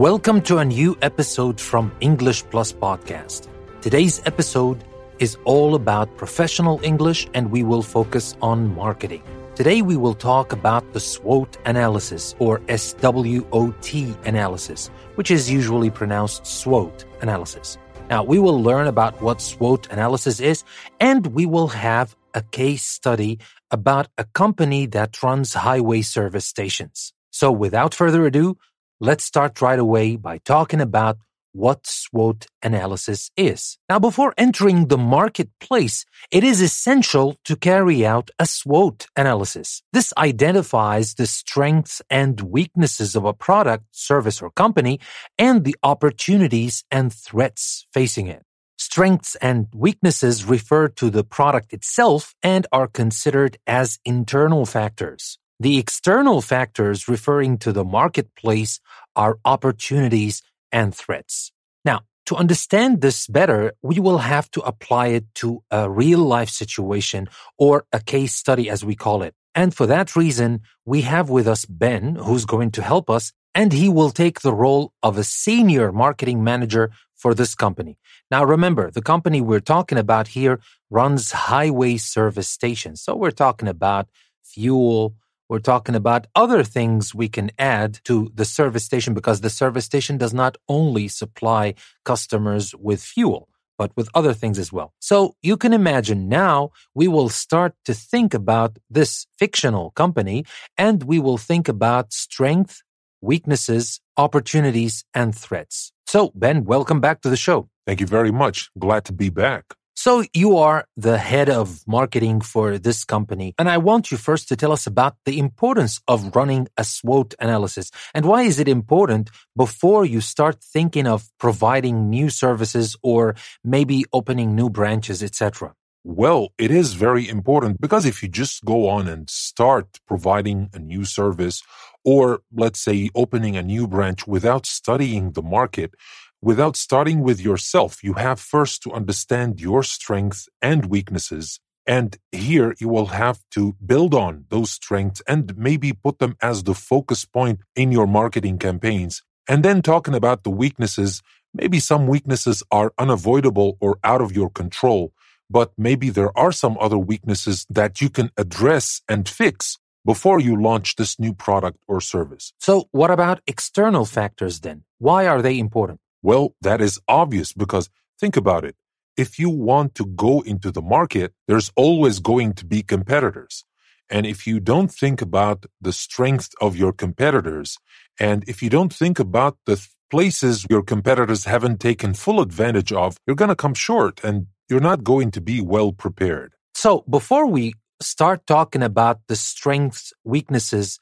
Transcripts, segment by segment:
Welcome to a new episode from English Plus Podcast. Today's episode is all about professional English and we will focus on marketing. Today we will talk about the SWOT analysis or SWOT analysis, which is usually pronounced SWOT analysis. Now we will learn about what SWOT analysis is and we will have a case study about a company that runs highway service stations. So without further ado, let's start right away by talking about what SWOT analysis is. Now, before entering the marketplace, it is essential to carry out a SWOT analysis. This identifies the strengths and weaknesses of a product, service, or company and the opportunities and threats facing it. Strengths and weaknesses refer to the product itself and are considered as internal factors. The external factors referring to the marketplace are opportunities and threats. Now, to understand this better, we will have to apply it to a real life situation or a case study as we call it. And for that reason, we have with us Ben, who's going to help us, and he will take the role of a senior marketing manager for this company. Now, remember, the company we're talking about here runs highway service stations. So we're talking about fuel, we're talking about other things we can add to the service station because the service station does not only supply customers with fuel, but with other things as well. So you can imagine now we will start to think about this fictional company and we will think about strength, weaknesses, opportunities, and threats. So, Ben, welcome back to the show. Thank you very much. Glad to be back. So you are the head of marketing for this company. And I want you first to tell us about the importance of running a SWOT analysis and why is it important before you start thinking of providing new services or maybe opening new branches, etc. Well, it is very important because if you just go on and start providing a new service or let's say opening a new branch without studying the market, Without starting with yourself, you have first to understand your strengths and weaknesses. And here you will have to build on those strengths and maybe put them as the focus point in your marketing campaigns. And then talking about the weaknesses, maybe some weaknesses are unavoidable or out of your control, but maybe there are some other weaknesses that you can address and fix before you launch this new product or service. So, what about external factors then? Why are they important? Well, that is obvious because think about it. If you want to go into the market, there's always going to be competitors. And if you don't think about the strength of your competitors, and if you don't think about the places your competitors haven't taken full advantage of, you're going to come short and you're not going to be well prepared. So before we start talking about the strengths, weaknesses,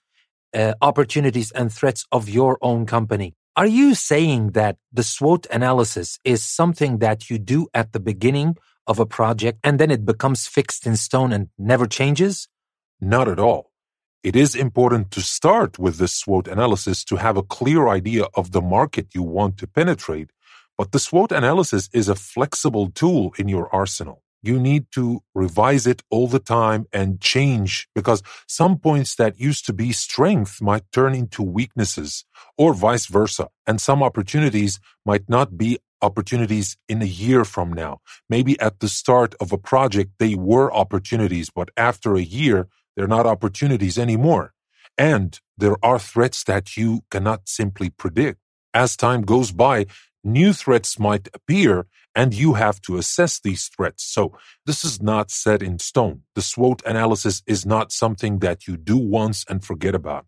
uh, opportunities, and threats of your own company, are you saying that the SWOT analysis is something that you do at the beginning of a project and then it becomes fixed in stone and never changes? Not at all. It is important to start with the SWOT analysis to have a clear idea of the market you want to penetrate, but the SWOT analysis is a flexible tool in your arsenal you need to revise it all the time and change because some points that used to be strength might turn into weaknesses or vice versa. And some opportunities might not be opportunities in a year from now. Maybe at the start of a project, they were opportunities, but after a year, they're not opportunities anymore. And there are threats that you cannot simply predict. As time goes by, new threats might appear and you have to assess these threats. So this is not set in stone. The SWOT analysis is not something that you do once and forget about.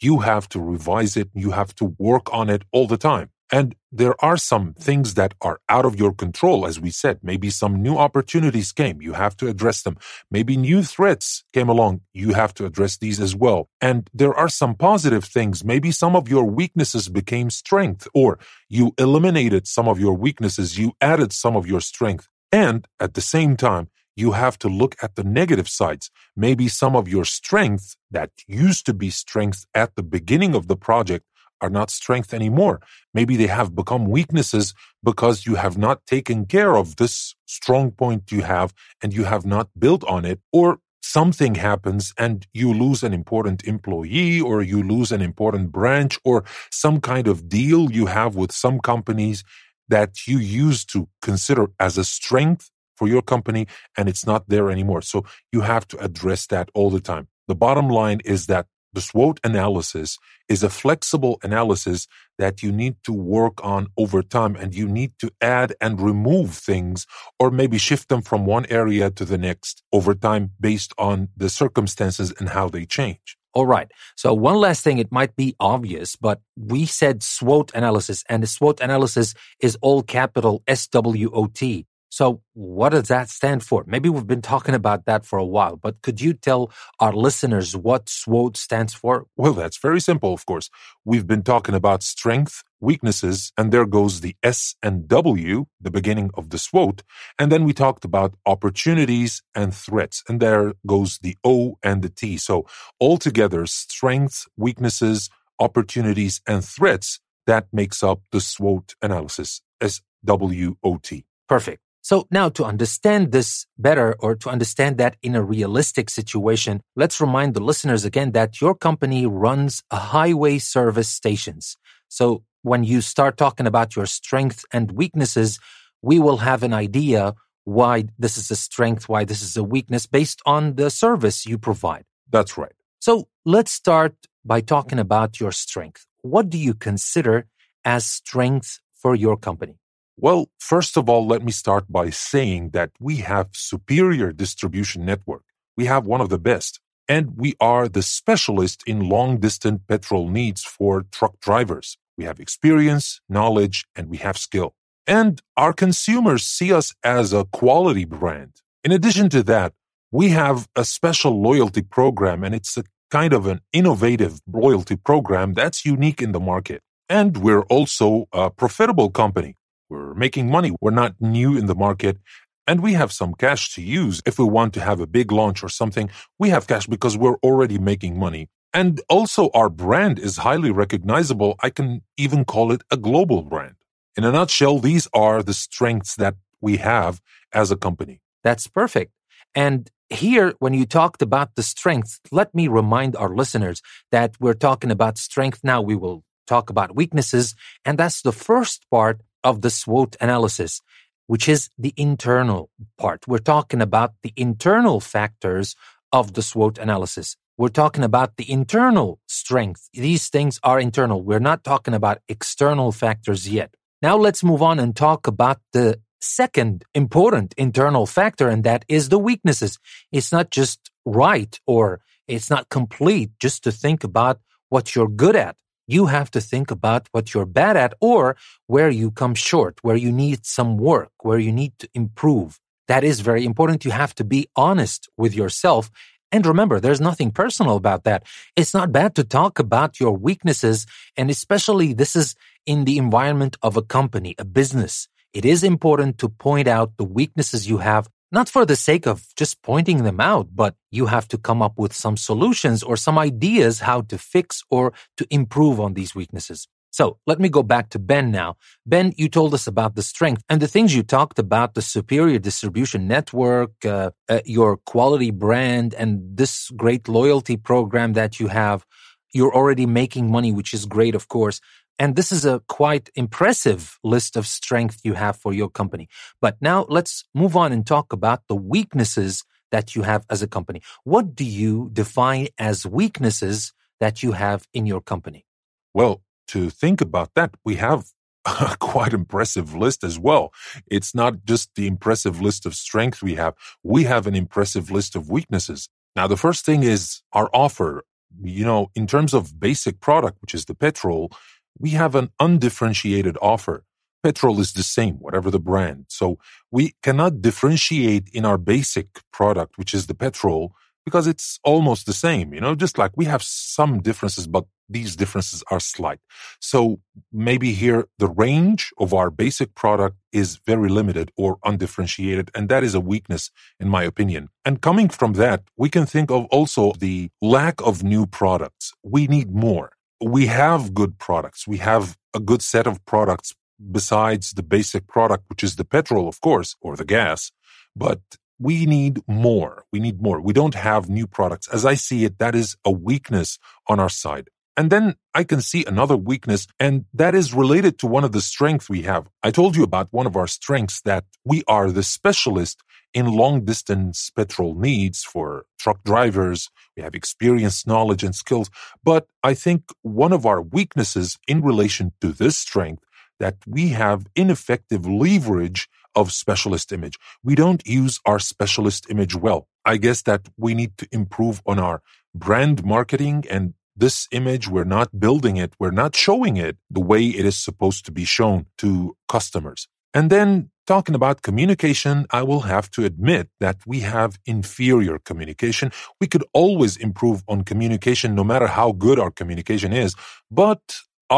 You have to revise it. You have to work on it all the time. And there are some things that are out of your control, as we said. Maybe some new opportunities came. You have to address them. Maybe new threats came along. You have to address these as well. And there are some positive things. Maybe some of your weaknesses became strength, or you eliminated some of your weaknesses. You added some of your strength. And at the same time, you have to look at the negative sides. Maybe some of your strength that used to be strength at the beginning of the project are not strength anymore. Maybe they have become weaknesses because you have not taken care of this strong point you have and you have not built on it. Or something happens and you lose an important employee or you lose an important branch or some kind of deal you have with some companies that you used to consider as a strength for your company and it's not there anymore. So you have to address that all the time. The bottom line is that the SWOT analysis is a flexible analysis that you need to work on over time and you need to add and remove things or maybe shift them from one area to the next over time based on the circumstances and how they change. All right. So one last thing, it might be obvious, but we said SWOT analysis and the SWOT analysis is all capital S W O T. So, what does that stand for? Maybe we've been talking about that for a while, but could you tell our listeners what SWOT stands for? Well, that's very simple, of course. We've been talking about strength, weaknesses, and there goes the S and W, the beginning of the SWOT. And then we talked about opportunities and threats, and there goes the O and the T. So, altogether, strengths, weaknesses, opportunities, and threats, that makes up the SWOT analysis, S W O T. Perfect. So now to understand this better or to understand that in a realistic situation, let's remind the listeners again that your company runs a highway service stations. So when you start talking about your strengths and weaknesses, we will have an idea why this is a strength, why this is a weakness based on the service you provide. That's right. So let's start by talking about your strength. What do you consider as strength for your company? Well, first of all, let me start by saying that we have superior distribution network. We have one of the best, and we are the specialist in long distance petrol needs for truck drivers. We have experience, knowledge, and we have skill. And our consumers see us as a quality brand. In addition to that, we have a special loyalty program, and it's a kind of an innovative loyalty program that's unique in the market. And we're also a profitable company. We're making money. We're not new in the market. And we have some cash to use. If we want to have a big launch or something, we have cash because we're already making money. And also, our brand is highly recognizable. I can even call it a global brand. In a nutshell, these are the strengths that we have as a company. That's perfect. And here, when you talked about the strengths, let me remind our listeners that we're talking about strength. Now we will talk about weaknesses. And that's the first part of the SWOT analysis, which is the internal part. We're talking about the internal factors of the SWOT analysis. We're talking about the internal strength. These things are internal. We're not talking about external factors yet. Now let's move on and talk about the second important internal factor, and that is the weaknesses. It's not just right or it's not complete just to think about what you're good at you have to think about what you're bad at or where you come short, where you need some work, where you need to improve. That is very important. You have to be honest with yourself. And remember, there's nothing personal about that. It's not bad to talk about your weaknesses. And especially this is in the environment of a company, a business. It is important to point out the weaknesses you have not for the sake of just pointing them out, but you have to come up with some solutions or some ideas how to fix or to improve on these weaknesses. So let me go back to Ben now. Ben, you told us about the strength and the things you talked about the superior distribution network, uh, uh, your quality brand, and this great loyalty program that you have. You're already making money, which is great, of course. And this is a quite impressive list of strength you have for your company. But now let's move on and talk about the weaknesses that you have as a company. What do you define as weaknesses that you have in your company? Well, to think about that, we have a quite impressive list as well. It's not just the impressive list of strength we have. We have an impressive list of weaknesses. Now, the first thing is our offer. You know, in terms of basic product, which is the petrol, we have an undifferentiated offer. Petrol is the same, whatever the brand. So we cannot differentiate in our basic product, which is the petrol, because it's almost the same, you know, just like we have some differences, but these differences are slight. So maybe here the range of our basic product is very limited or undifferentiated. And that is a weakness, in my opinion. And coming from that, we can think of also the lack of new products. We need more we have good products. We have a good set of products besides the basic product, which is the petrol, of course, or the gas. But we need more. We need more. We don't have new products. As I see it, that is a weakness on our side. And then I can see another weakness, and that is related to one of the strengths we have. I told you about one of our strengths that we are the specialist in long distance petrol needs for truck drivers. We have experience, knowledge, and skills. But I think one of our weaknesses in relation to this strength that we have ineffective leverage of specialist image. We don't use our specialist image well. I guess that we need to improve on our brand marketing and this image, we're not building it, we're not showing it the way it is supposed to be shown to customers. And then talking about communication, I will have to admit that we have inferior communication. We could always improve on communication no matter how good our communication is, but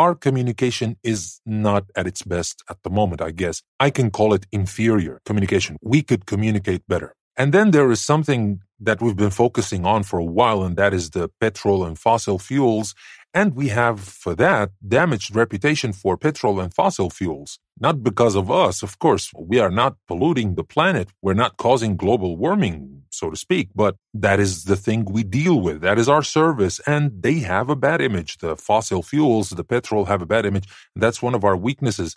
our communication is not at its best at the moment, I guess. I can call it inferior communication. We could communicate better. And then there is something that we've been focusing on for a while, and that is the petrol and fossil fuels. And we have, for that, damaged reputation for petrol and fossil fuels. Not because of us, of course. We are not polluting the planet. We're not causing global warming, so to speak, but that is the thing we deal with. That is our service. And they have a bad image. The fossil fuels, the petrol have a bad image. That's one of our weaknesses.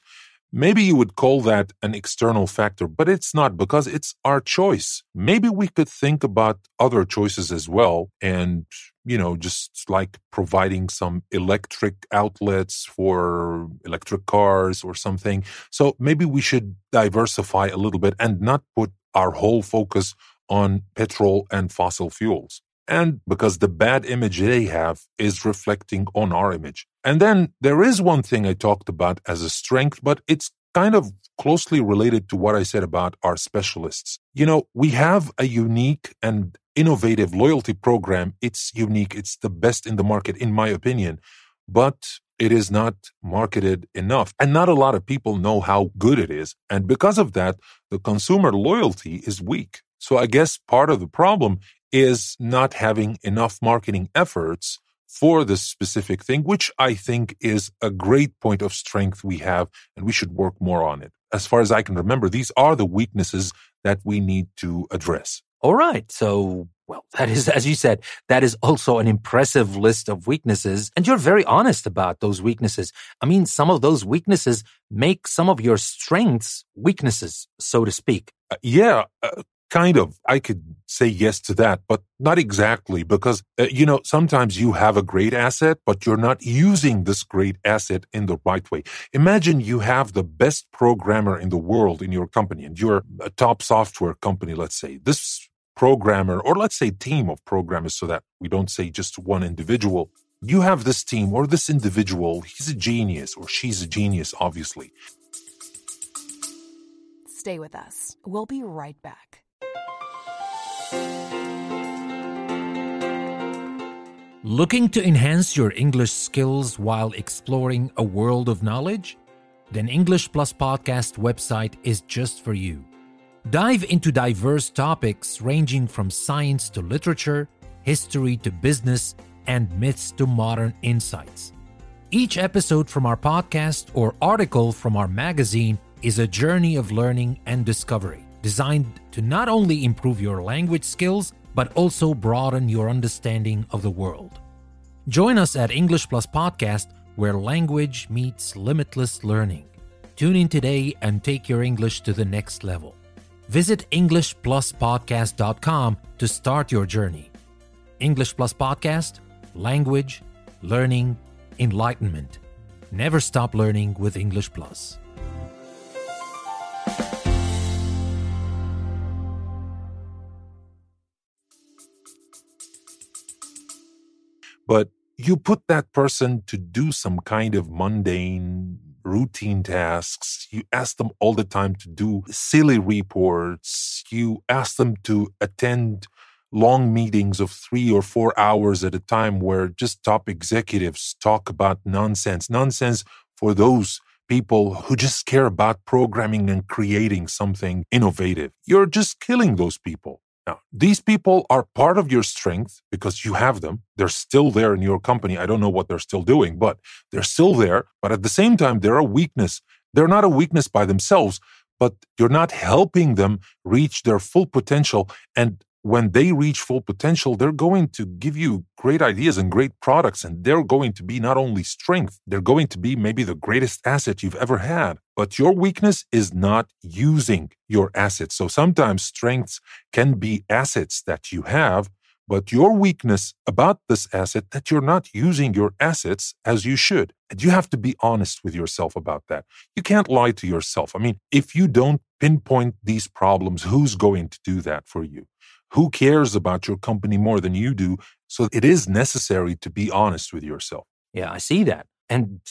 Maybe you would call that an external factor, but it's not because it's our choice. Maybe we could think about other choices as well and, you know, just like providing some electric outlets for electric cars or something. So maybe we should diversify a little bit and not put our whole focus on petrol and fossil fuels and because the bad image they have is reflecting on our image. And then there is one thing I talked about as a strength, but it's kind of closely related to what I said about our specialists. You know, we have a unique and innovative loyalty program. It's unique. It's the best in the market, in my opinion, but it is not marketed enough. And not a lot of people know how good it is. And because of that, the consumer loyalty is weak. So I guess part of the problem is not having enough marketing efforts for this specific thing, which I think is a great point of strength we have, and we should work more on it. As far as I can remember, these are the weaknesses that we need to address. All right. So, well, that is, as you said, that is also an impressive list of weaknesses. And you're very honest about those weaknesses. I mean, some of those weaknesses make some of your strengths weaknesses, so to speak. Uh, yeah. Uh, Kind of. I could say yes to that, but not exactly because, uh, you know, sometimes you have a great asset, but you're not using this great asset in the right way. Imagine you have the best programmer in the world in your company and you're a top software company, let's say. This programmer, or let's say team of programmers, so that we don't say just one individual. You have this team or this individual, he's a genius or she's a genius, obviously. Stay with us. We'll be right back. Looking to enhance your English skills while exploring a world of knowledge? Then English Plus Podcast website is just for you. Dive into diverse topics ranging from science to literature, history to business, and myths to modern insights. Each episode from our podcast or article from our magazine is a journey of learning and discovery designed to not only improve your language skills, but also broaden your understanding of the world. Join us at English Plus Podcast, where language meets limitless learning. Tune in today and take your English to the next level. Visit EnglishPlusPodcast.com to start your journey. English Plus Podcast, language, learning, enlightenment. Never stop learning with English Plus. But you put that person to do some kind of mundane routine tasks. You ask them all the time to do silly reports. You ask them to attend long meetings of three or four hours at a time where just top executives talk about nonsense. Nonsense for those people who just care about programming and creating something innovative. You're just killing those people. Now, these people are part of your strength because you have them. They're still there in your company. I don't know what they're still doing, but they're still there. But at the same time, they're a weakness. They're not a weakness by themselves, but you're not helping them reach their full potential. And when they reach full potential, they're going to give you great ideas and great products. And they're going to be not only strength, they're going to be maybe the greatest asset you've ever had. But your weakness is not using your assets. So sometimes strengths can be assets that you have, but your weakness about this asset that you're not using your assets as you should. And you have to be honest with yourself about that. You can't lie to yourself. I mean, if you don't pinpoint these problems, who's going to do that for you? Who cares about your company more than you do? So it is necessary to be honest with yourself. Yeah, I see that. And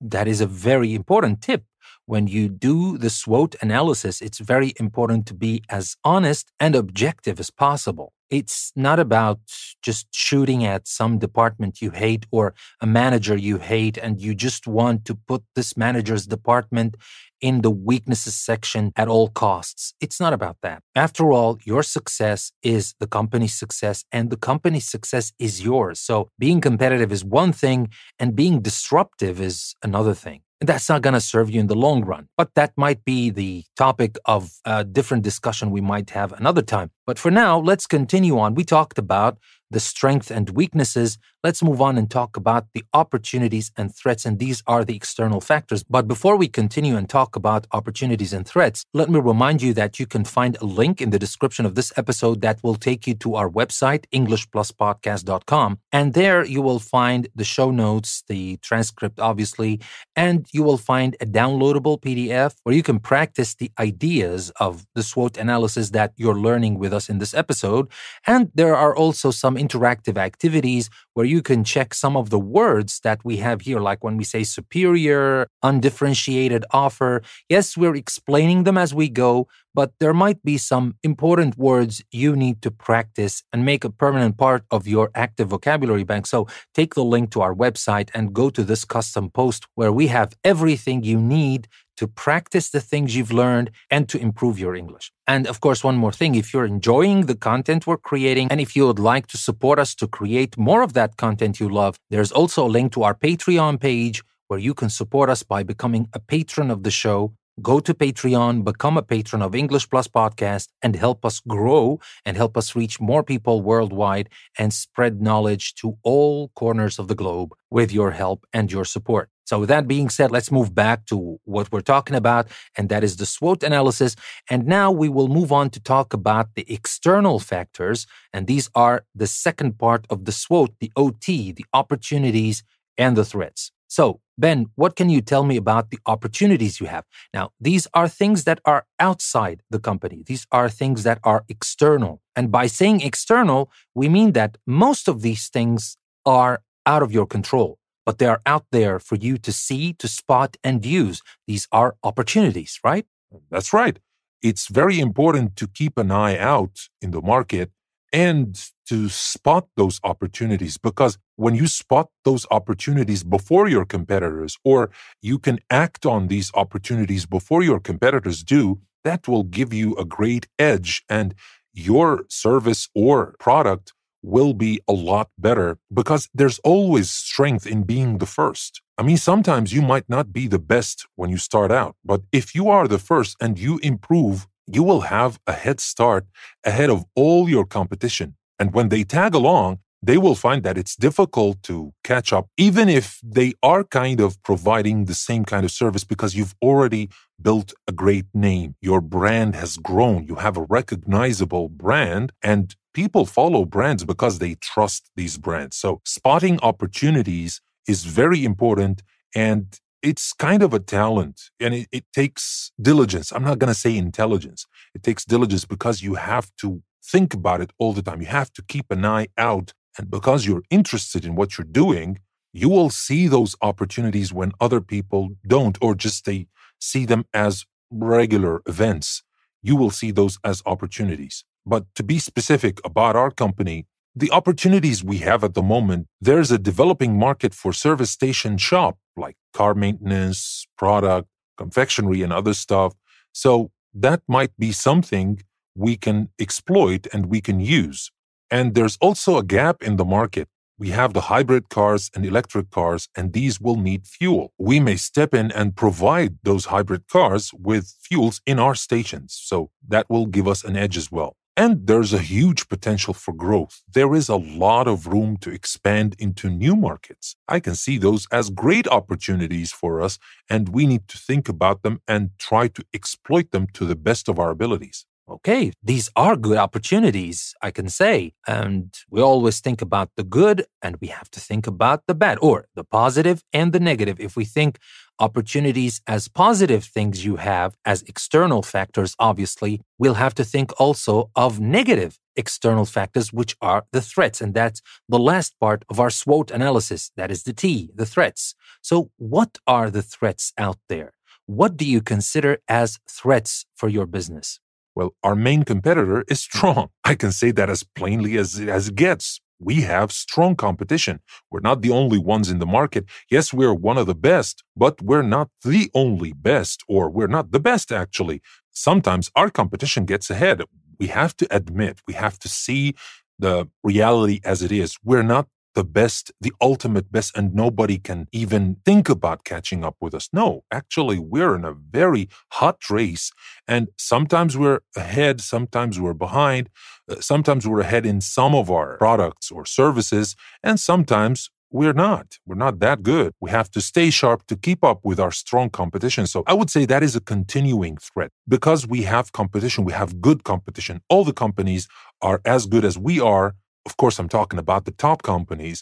that is a very important tip. When you do the SWOT analysis, it's very important to be as honest and objective as possible it's not about just shooting at some department you hate or a manager you hate and you just want to put this manager's department in the weaknesses section at all costs. It's not about that. After all, your success is the company's success and the company's success is yours. So being competitive is one thing and being disruptive is another thing. That's not going to serve you in the long run. But that might be the topic of a different discussion we might have another time. But for now, let's continue on. We talked about the strengths and weaknesses, let's move on and talk about the opportunities and threats. And these are the external factors. But before we continue and talk about opportunities and threats, let me remind you that you can find a link in the description of this episode that will take you to our website, EnglishPlusPodcast.com. And there you will find the show notes, the transcript, obviously, and you will find a downloadable PDF where you can practice the ideas of the SWOT analysis that you're learning with us in this episode. And there are also some interactive activities where you can check some of the words that we have here, like when we say superior, undifferentiated offer. Yes, we're explaining them as we go, but there might be some important words you need to practice and make a permanent part of your active vocabulary bank. So take the link to our website and go to this custom post where we have everything you need to practice the things you've learned and to improve your English. And of course, one more thing if you're enjoying the content we're creating and if you would like to support us to create more of that content you love, there's also a link to our Patreon page where you can support us by becoming a patron of the show. Go to Patreon, become a patron of English Plus Podcast, and help us grow and help us reach more people worldwide and spread knowledge to all corners of the globe with your help and your support. So, with that being said, let's move back to what we're talking about, and that is the SWOT analysis. And now we will move on to talk about the external factors. And these are the second part of the SWOT, the OT, the opportunities and the threats. So, Ben, what can you tell me about the opportunities you have? Now, these are things that are outside the company. These are things that are external. And by saying external, we mean that most of these things are out of your control but they are out there for you to see, to spot, and use. These are opportunities, right? That's right. It's very important to keep an eye out in the market and to spot those opportunities because when you spot those opportunities before your competitors, or you can act on these opportunities before your competitors do, that will give you a great edge and your service or product will be a lot better because there's always strength in being the first. I mean, sometimes you might not be the best when you start out, but if you are the first and you improve, you will have a head start ahead of all your competition. And when they tag along, they will find that it's difficult to catch up, even if they are kind of providing the same kind of service because you've already built a great name. Your brand has grown. You have a recognizable brand, and people follow brands because they trust these brands. So, spotting opportunities is very important. And it's kind of a talent and it, it takes diligence. I'm not going to say intelligence. It takes diligence because you have to think about it all the time. You have to keep an eye out and because you're interested in what you're doing, you will see those opportunities when other people don't, or just they see them as regular events. You will see those as opportunities. But to be specific about our company, the opportunities we have at the moment, there's a developing market for service station shop, like car maintenance, product, confectionery, and other stuff. So that might be something we can exploit and we can use. And there's also a gap in the market. we have the hybrid cars and electric cars, and these will need fuel. We may step in and provide those hybrid cars with fuels in our stations. So that will give us an edge as well. And there's a huge potential for growth. There is a lot of room to expand into new markets. I can see those as great opportunities for us, and we need to think about them and try to exploit them to the best of our abilities okay, these are good opportunities, I can say. And we always think about the good and we have to think about the bad or the positive and the negative. If we think opportunities as positive things you have as external factors, obviously, we'll have to think also of negative external factors, which are the threats. And that's the last part of our SWOT analysis. That is the T, the threats. So, what are the threats out there? What do you consider as threats for your business? Well, our main competitor is strong. I can say that as plainly as, as it gets. We have strong competition. We're not the only ones in the market. Yes, we're one of the best, but we're not the only best, or we're not the best actually. Sometimes our competition gets ahead. We have to admit, we have to see the reality as it is. We're not the best, the ultimate best, and nobody can even think about catching up with us. No, actually, we're in a very hot race, and sometimes we're ahead, sometimes we're behind, uh, sometimes we're ahead in some of our products or services, and sometimes we're not. We're not that good. We have to stay sharp to keep up with our strong competition. So I would say that is a continuing threat. Because we have competition, we have good competition. All the companies are as good as we are of course, I'm talking about the top companies,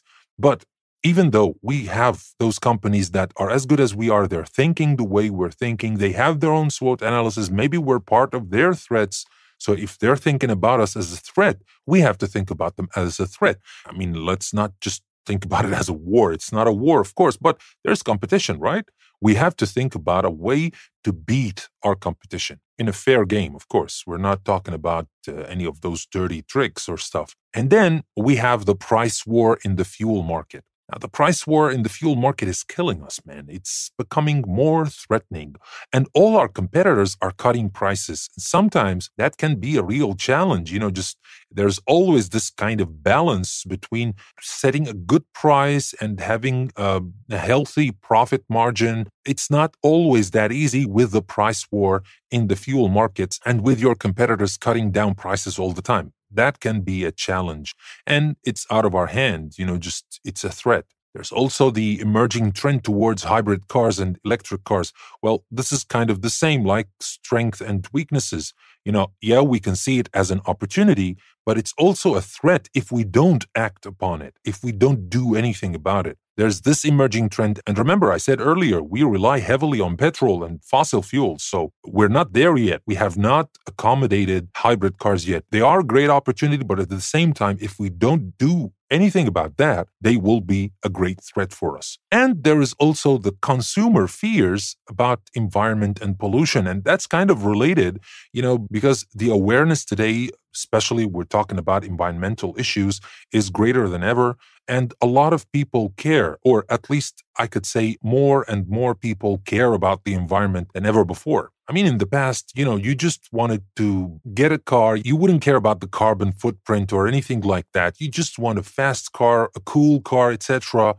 but even though we have those companies that are as good as we are, they're thinking the way we're thinking, they have their own SWOT analysis, maybe we're part of their threats. So if they're thinking about us as a threat, we have to think about them as a threat. I mean, let's not just think about it as a war. It's not a war, of course, but there's competition, right? We have to think about a way to beat our competition in a fair game, of course. We're not talking about uh, any of those dirty tricks or stuff. And then we have the price war in the fuel market. Now, the price war in the fuel market is killing us, man. It's becoming more threatening. And all our competitors are cutting prices. Sometimes that can be a real challenge. You know, just there's always this kind of balance between setting a good price and having a, a healthy profit margin. It's not always that easy with the price war in the fuel markets and with your competitors cutting down prices all the time. That can be a challenge and it's out of our hands you know just it's a threat. There's also the emerging trend towards hybrid cars and electric cars. Well this is kind of the same like strength and weaknesses you know yeah we can see it as an opportunity but it's also a threat if we don't act upon it if we don't do anything about it there's this emerging trend. And remember, I said earlier, we rely heavily on petrol and fossil fuels. So we're not there yet. We have not accommodated hybrid cars yet. They are a great opportunity, but at the same time, if we don't do anything about that, they will be a great threat for us. And there is also the consumer fears about environment and pollution. And that's kind of related, you know, because the awareness today, especially we're talking about environmental issues, is greater than ever. And a lot of people care, or at least I could say more and more people care about the environment than ever before. I mean, in the past, you know, you just wanted to get a car. You wouldn't care about the carbon footprint or anything like that. You just want a fast car, a cool car, etc.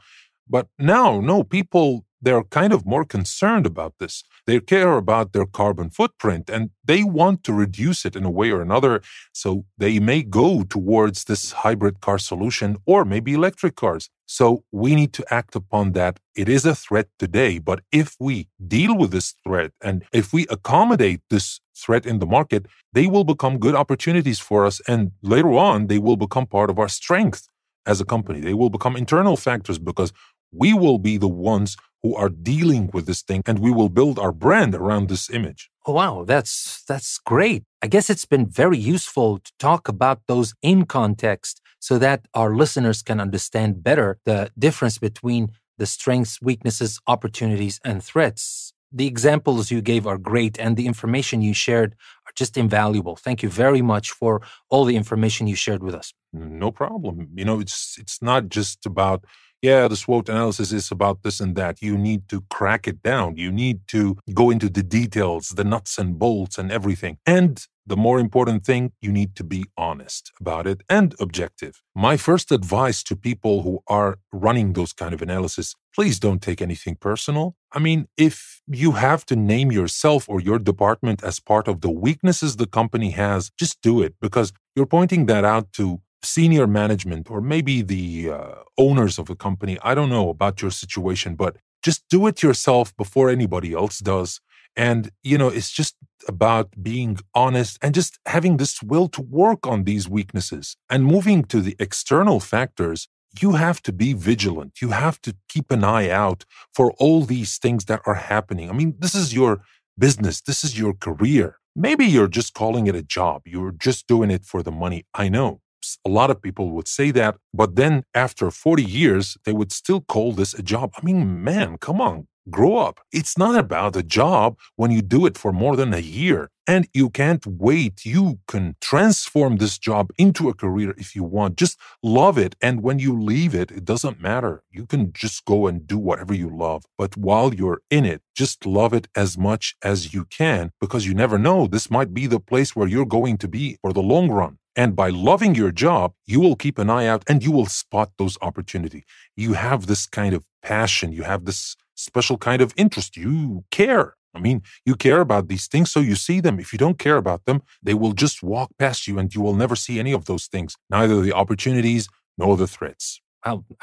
But now, no, people they're kind of more concerned about this. They care about their carbon footprint and they want to reduce it in a way or another. So they may go towards this hybrid car solution or maybe electric cars. So we need to act upon that. It is a threat today, but if we deal with this threat and if we accommodate this threat in the market, they will become good opportunities for us. And later on, they will become part of our strength as a company. They will become internal factors because we will be the ones who are dealing with this thing and we will build our brand around this image. Oh, wow, that's that's great. I guess it's been very useful to talk about those in context so that our listeners can understand better the difference between the strengths, weaknesses, opportunities and threats. The examples you gave are great and the information you shared are just invaluable. Thank you very much for all the information you shared with us. No problem. You know, it's it's not just about yeah, the SWOT analysis is about this and that. You need to crack it down. You need to go into the details, the nuts and bolts and everything. And the more important thing, you need to be honest about it and objective. My first advice to people who are running those kind of analysis, please don't take anything personal. I mean, if you have to name yourself or your department as part of the weaknesses the company has, just do it because you're pointing that out to senior management or maybe the uh, owners of a company. I don't know about your situation, but just do it yourself before anybody else does. And, you know, it's just about being honest and just having this will to work on these weaknesses. And moving to the external factors, you have to be vigilant. You have to keep an eye out for all these things that are happening. I mean, this is your business, this is your career. Maybe you're just calling it a job, you're just doing it for the money. I know. A lot of people would say that, but then after 40 years, they would still call this a job. I mean, man, come on, grow up. It's not about a job when you do it for more than a year. And you can't wait. You can transform this job into a career if you want. Just love it. And when you leave it, it doesn't matter. You can just go and do whatever you love. But while you're in it, just love it as much as you can because you never know. This might be the place where you're going to be for the long run. And by loving your job, you will keep an eye out and you will spot those opportunities. You have this kind of passion. You have this special kind of interest. You care. I mean, you care about these things, so you see them. If you don't care about them, they will just walk past you and you will never see any of those things, neither the opportunities nor the threats.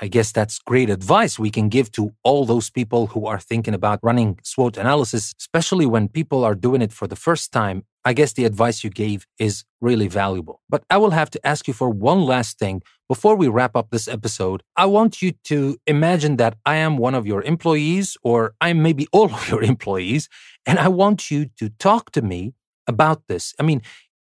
I guess that's great advice we can give to all those people who are thinking about running SWOT analysis, especially when people are doing it for the first time. I guess the advice you gave is really valuable. But I will have to ask you for one last thing before we wrap up this episode. I want you to imagine that I am one of your employees, or I'm maybe all of your employees, and I want you to talk to me about this. I mean,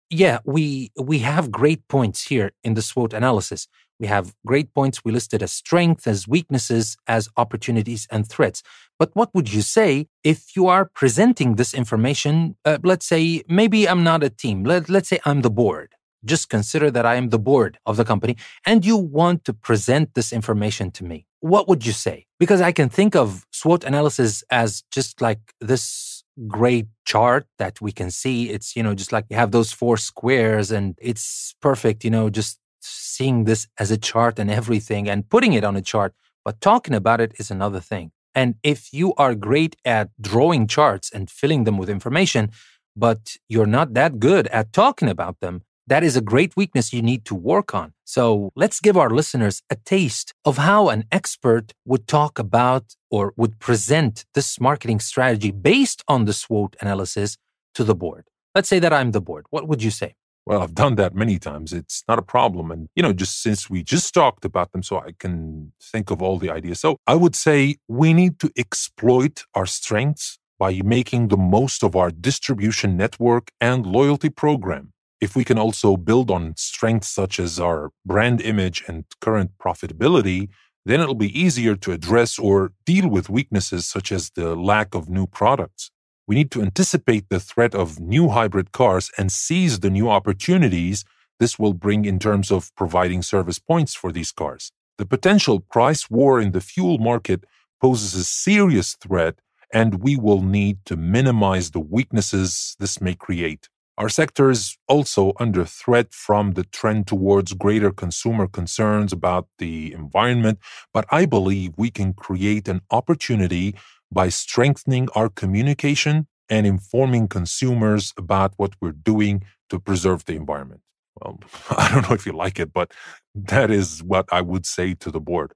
yeah, we we have great points here in the SWOT analysis. We have great points we listed as strengths, as weaknesses, as opportunities and threats. But what would you say if you are presenting this information? Uh, let's say maybe I'm not a team. Let, let's say I'm the board. Just consider that I am the board of the company and you want to present this information to me. What would you say? Because I can think of SWOT analysis as just like this great chart that we can see. It's, you know, just like you have those four squares and it's perfect, you know, just seeing this as a chart and everything and putting it on a chart, but talking about it is another thing. And if you are great at drawing charts and filling them with information, but you're not that good at talking about them, that is a great weakness you need to work on. So let's give our listeners a taste of how an expert would talk about or would present this marketing strategy based on the SWOT analysis to the board. Let's say that I'm the board. What would you say? Well, I've done that many times. It's not a problem. And, you know, just since we just talked about them, so I can think of all the ideas. So I would say we need to exploit our strengths by making the most of our distribution network and loyalty program. If we can also build on strengths such as our brand image and current profitability, then it'll be easier to address or deal with weaknesses such as the lack of new products we need to anticipate the threat of new hybrid cars and seize the new opportunities this will bring in terms of providing service points for these cars. The potential price war in the fuel market poses a serious threat, and we will need to minimize the weaknesses this may create. Our sector is also under threat from the trend towards greater consumer concerns about the environment, but I believe we can create an opportunity by strengthening our communication and informing consumers about what we're doing to preserve the environment. Well, I don't know if you like it, but that is what I would say to the board.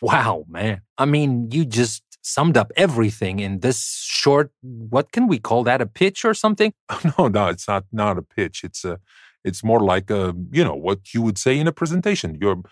Wow, man. I mean, you just summed up everything in this short what can we call that a pitch or something? No, no, it's not not a pitch. It's a it's more like a, you know, what you would say in a presentation. You're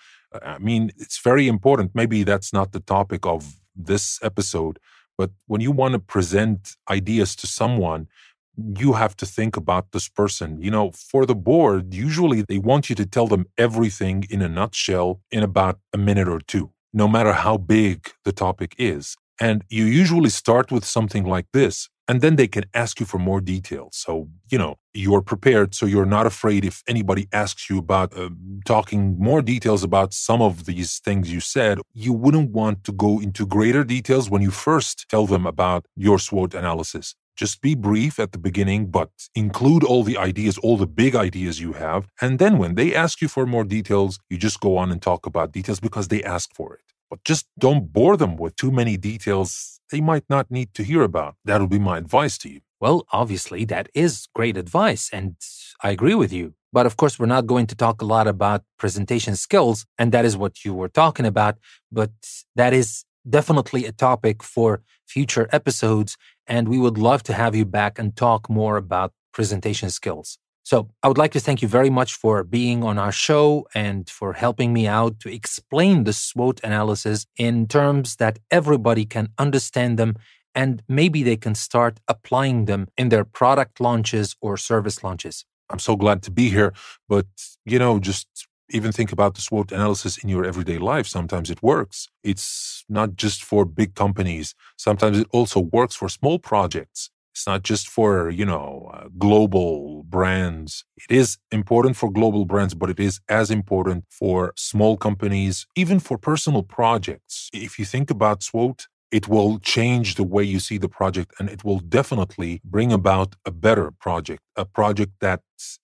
I mean, it's very important. Maybe that's not the topic of this episode, but when you want to present ideas to someone, you have to think about this person. You know, for the board, usually they want you to tell them everything in a nutshell in about a minute or two, no matter how big the topic is. And you usually start with something like this and then they can ask you for more details. So, you know, you're prepared. So you're not afraid if anybody asks you about uh, talking more details about some of these things you said, you wouldn't want to go into greater details when you first tell them about your SWOT analysis. Just be brief at the beginning, but include all the ideas, all the big ideas you have. And then when they ask you for more details, you just go on and talk about details because they ask for it. But just don't bore them with too many details they might not need to hear about. That would be my advice to you. Well, obviously, that is great advice, and I agree with you. But of course, we're not going to talk a lot about presentation skills, and that is what you were talking about. But that is definitely a topic for future episodes, and we would love to have you back and talk more about presentation skills. So I would like to thank you very much for being on our show and for helping me out to explain the SWOT analysis in terms that everybody can understand them and maybe they can start applying them in their product launches or service launches. I'm so glad to be here, but you know, just even think about the SWOT analysis in your everyday life. Sometimes it works. It's not just for big companies. Sometimes it also works for small projects. It's not just for, you know, uh, global brands. It is important for global brands, but it is as important for small companies, even for personal projects. If you think about SWOT, it will change the way you see the project and it will definitely bring about a better project, a project that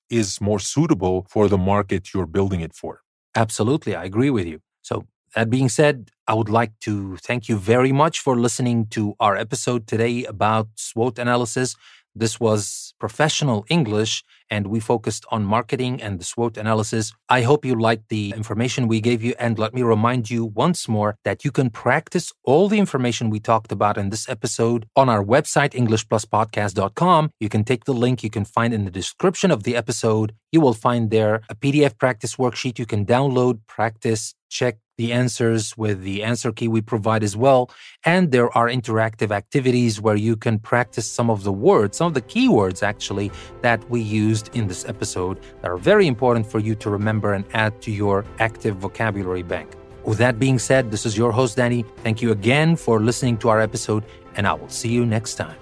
is more suitable for the market you're building it for. Absolutely. I agree with you. So that being said, I would like to thank you very much for listening to our episode today about SWOT analysis. This was professional English, and we focused on marketing and the SWOT analysis. I hope you liked the information we gave you. And let me remind you once more that you can practice all the information we talked about in this episode on our website, EnglishPlusPodcast.com. You can take the link you can find in the description of the episode. You will find there a PDF practice worksheet you can download, practice, check the answers with the answer key we provide as well. And there are interactive activities where you can practice some of the words, some of the keywords actually, that we used in this episode that are very important for you to remember and add to your active vocabulary bank. With that being said, this is your host, Danny. Thank you again for listening to our episode, and I will see you next time.